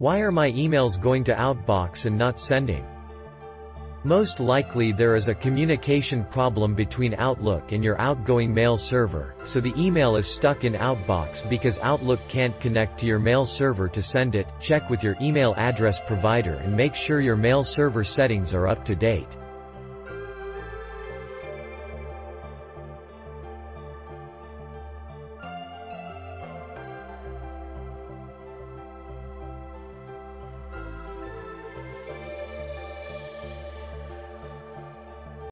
Why are my emails going to Outbox and not sending? Most likely there is a communication problem between Outlook and your outgoing mail server, so the email is stuck in Outbox because Outlook can't connect to your mail server to send it. Check with your email address provider and make sure your mail server settings are up to date.